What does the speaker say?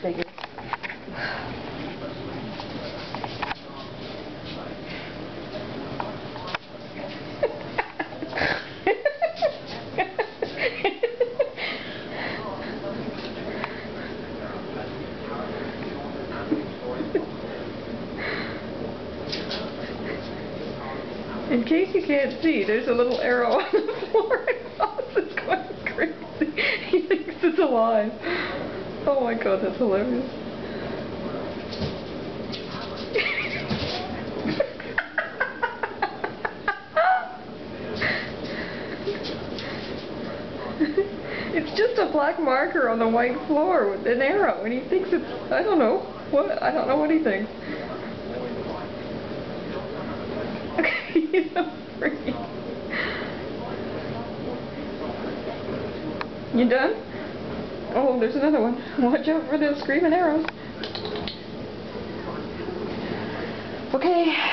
Figure. In case you can't see, there's a little arrow on the floor is going crazy. He thinks it's alive. Oh my god, that's hilarious. it's just a black marker on the white floor with an arrow and he thinks it's, I don't know, what, I don't know what he thinks. Okay, he's. You done? Oh, there's another one. Watch out for the screaming arrows. Okay.